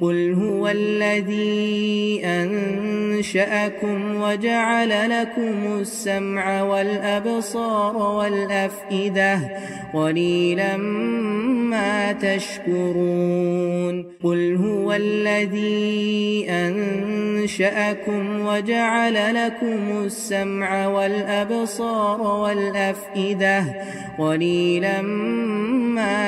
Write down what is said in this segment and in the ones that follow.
قل هو الذي أنشأكم وجعل لكم السمع والأبصار والأفئدة قليلا ما تشكرون قل هو الذي أنشأكم وجعل لكم السمع والأبصار والأفئدة قليلا ما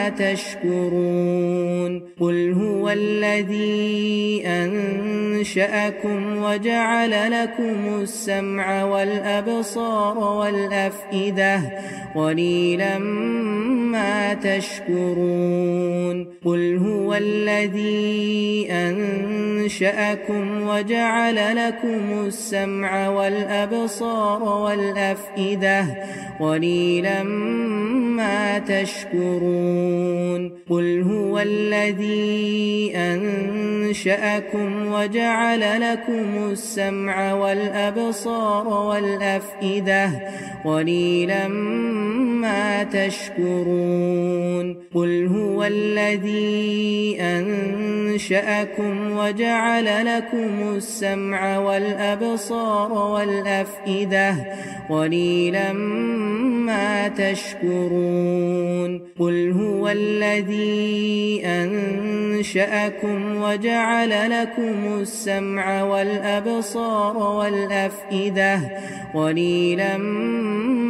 تشكرون. قل هو الذي أنشأكم وجعل لكم السمع والأبصار والأفئدة. قليلا تشكرون. قل هو الذي أنشأكم وجعل لكم السمع والأبصار والأفئدة. قليلا ما تشكرون. قل هو الذي أنشأكم وجعل لكم السمع والأبصار والأفئدة. قليلا ما تشكرون. قل هو الذي أنشأكم وجعل لكم السمع والأبصار والأفئدة. قليلا تشكرون. قل هو الذي أنشأكم وجعل لكم السمع والأبصار والأفئدة قليلا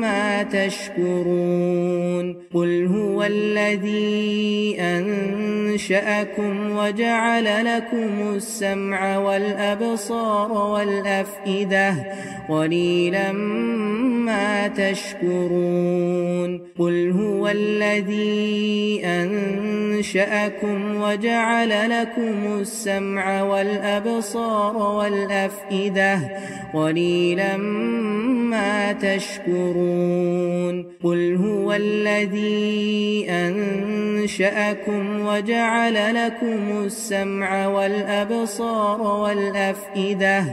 ما تشكرون. قل هو الذي أنشأكم وجعل لكم السمع والأبصار والأفئدة قليلا ما تشكرون. قل هو الذي أنشأكم وجعل لكم السمع والأبصار والأفئدة قليلا ما تشكرون. قل هو الذي أنشأكم وجعل لكم السمع والأبصار والأفئدة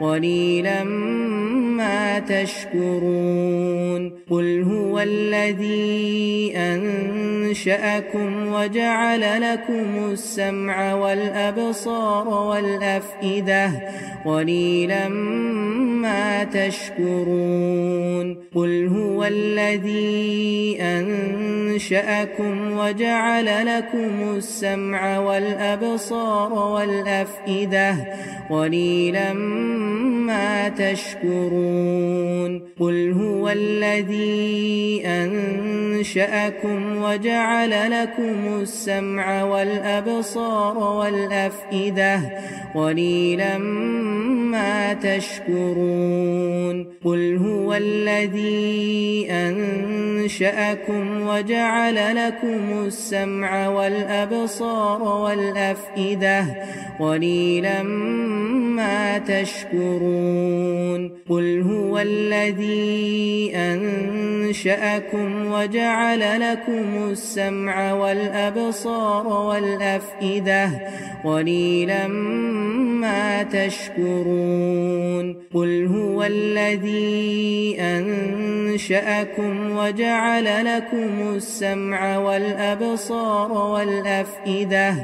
قليلا ما تشكرون. قل هو الذي أنشأكم وجعل لكم السمع والأبصار والأفئدة قليلا ما تشكرون. قل هو الذي أنشأكم وجعل لكم السمع والأبصار والأفئدة قليلا ما تشكرون. قل هو الذي أنشأكم وجعل لكم السمع والأبصار والأفئدة قليلا ما تشكرون. قل هو الذي أنشأكم وجعل لكم السمع والأبصار والأفئدة قليلا ما تشكرون. قل هو الذي أنشأكم وجعل لكم السمع والأبصار والأفئدة قليلا ما تشكرون. قل هو الذي أنشأكم وجعل لكم السمع والأبصار والأفئدة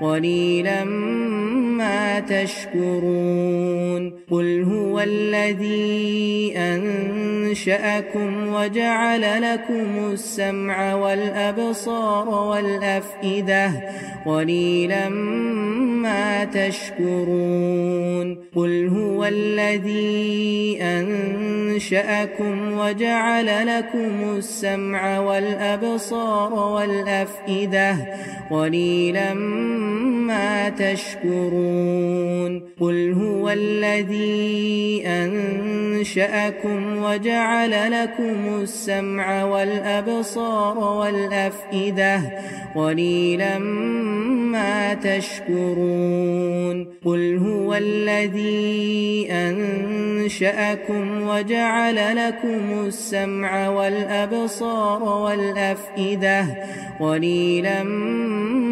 قليلا ما تشكرون. قل هو الذي أنشأكم وجعل لكم السمع والأبصار والأفئدة قليلا ما تشكرون. قل هو الذي أنشأكم وجعل لكم السمع والأبصار والأفئدة. قليلا ما تشكرون. قل هو الذي أنشأكم وجعل لكم السمع والأبصار والأفئدة قليلا ما تشكرون قل هو الذي أنشأكم وجعل لكم السمع والأبصار والأفئدة قليلا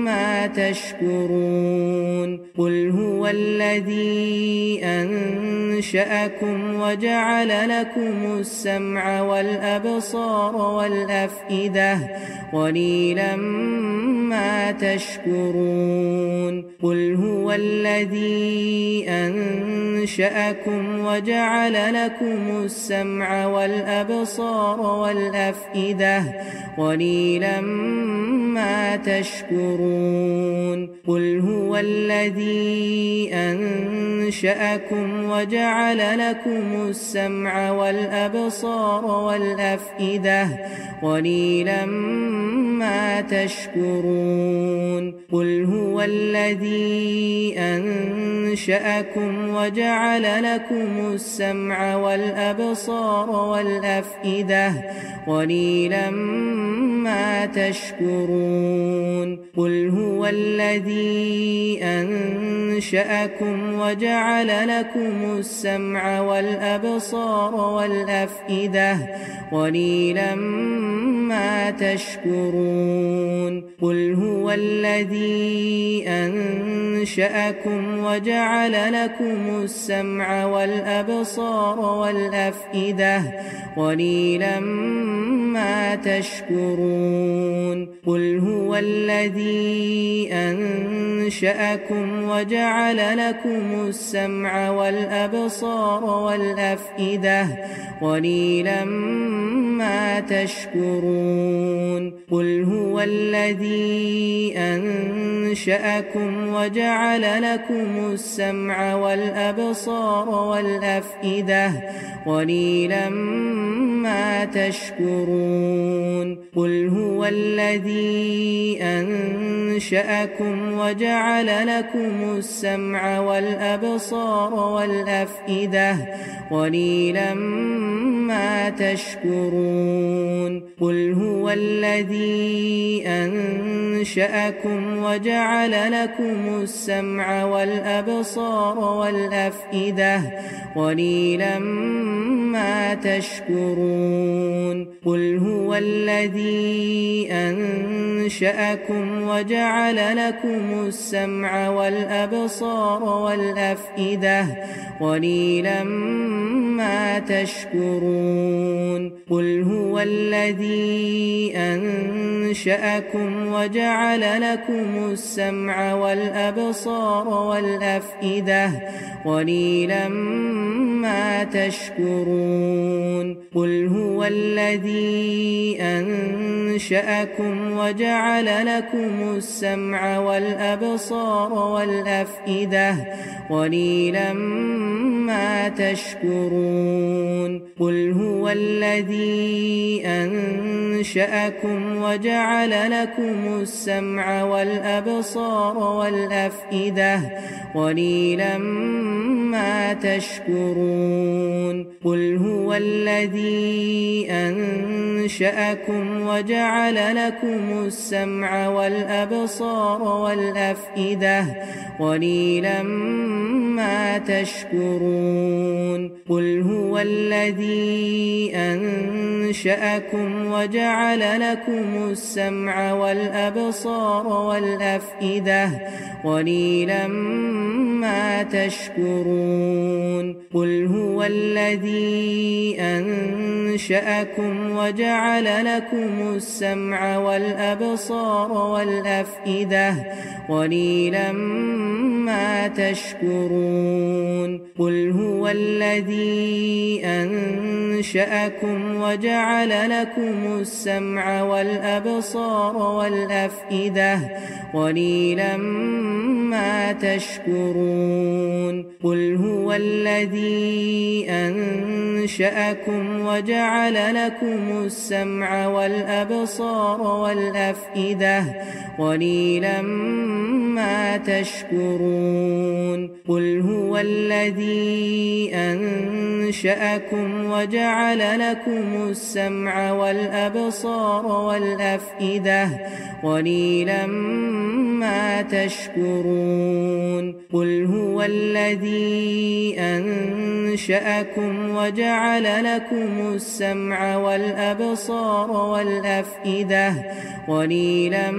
ما تشكرون قل هو الذي أنشأكم وجعل لكم السمع والأبصار والأفئدة قليلا ما تشكرون. قل هو الذي أنشأكم وجعل لكم السمع والأبصار والأفئدة. قليلا ما تشكرون. قل هو الذي أنشأكم وجعل لكم السمع والأبصار والأفئدة. قليلا ما تشكرون. قل هو الذي أنشأكم وجعل لكم السمع والأبصار والأفئدة. قليلا ما تشكرون. قل هو الذي أنشأكم وجعل لكم السمع والأبصار والأفئدة. قليلا ما تشكرون. قل هو الذي أنشأكم وجعل لكم السمع والأبصار والأفئدة. قليلا ما تشكرون. قل هو الذي أنشأكم وجعل لكم السمع والأبصار والأفئدة. قليلا تشكرون. قل هو الذي أنشأكم وجعل لكم السمع والأبصار والأفئدة قليلا ما تشكرون. قل هو الذي أنشأكم وجعل لكم السمع والأبصار والأفئدة قليلا ما تشكرون. قل هو الذي أنشأكم وجعل لكم السمع والأبصار والأفئدة. قليلا ما تشكرون قل هو الذي أنشأكم وجعل لكم السمع والأبصار والأفئدة قليلا ما تشكرون قل هو الذي أنشأكم وجعل لكم السمع والأبصار والأفئدة قليلا ما تشكرون قل هو الذي أنشأكم وجعل لكم السمع والأبصار والأفئدة قليلا ما تشكرون. قل هو الذي أنشأكم وجعل لكم السمع والأبصار والأفئدة قليلا ما تشكرون. قل هو الذي أنشأكم وجعل لكم السمع والأبصار والأفئدة قليلا ما تشكرون. قل هو الذي أنشأكم وجعل لكم السمع والأبصار والأفئدة قليلا ما تشكرون. قل هو الذي أنشأكم وجعل لكم السمع والأبصار والأفئدة قليلا ما تشكرون قل هو الذي أنشأكم وجعل لكم السمع والأبصار والأفئدة قليلا ما تشكرون. قل هو الذي أنشأكم وجعل لكم السمع والأبصار والأفئدة قليلا ما تشكرون. قل هو الذي أنشأكم وجعل لكم السمع والأبصار والأفئدة قليلا ما تشكرون. قل هو الذي أنشأكم وجعل لكم السمع والأبصار والأفئدة. قليلا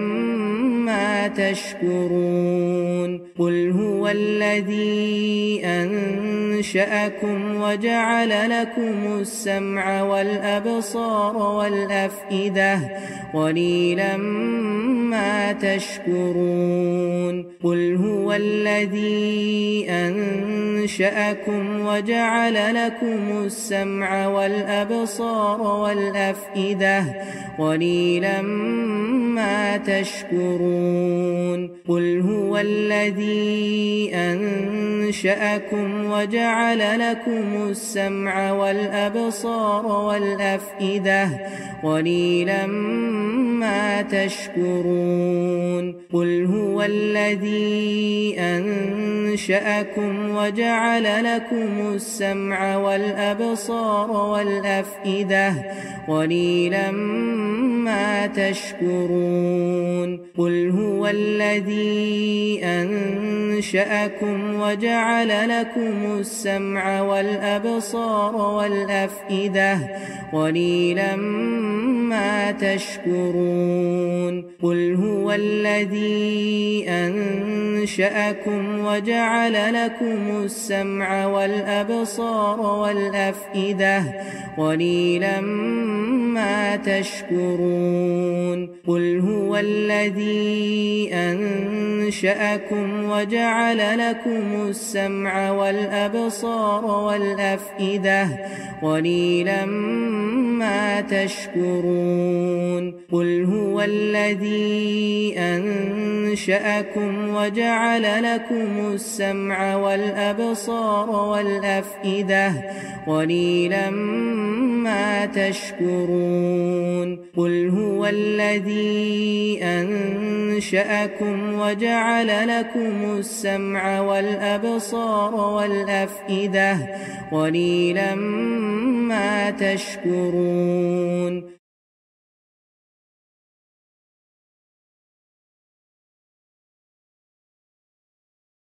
ما تشكرون. قل هو الذي أنشأكم وجعل لكم السمع والأبصار والأفئدة قليلا ما تشكرون. قل هو الذي أنشأكم وجعل لكم السمع والأبصار والأفئدة قليلا ما تشكرون. قل هو الذي أنشأكم وجعل لكم السمع والأبصار والأفئدة قليلا ما تشكرون. قل هو الذي أنشأكم وجعل لكم السمع والأبصار والأفئدة قليلا ما تشكرون قل هو الذي أنشأكم وجعل لكم السمع والأبصار والأفئدة قليلا ما تشكرون قل هو الذي أنشأكم وجعل لكم السمع والأبصار والأفئدة قليلا ما تشكرون. قل هو الذي أنشأكم وجعل لكم السمع والأبصار والأفئدة قليلا ما تشكرون. قل هو الذي أنشأكم وجعل لكم السمع والأبصار والأفئدة. قليلا ما تشكرون. قل هو الذي أنشأكم وجعل لكم السمع والأبصار والأفئدة قليلا ما تشكرون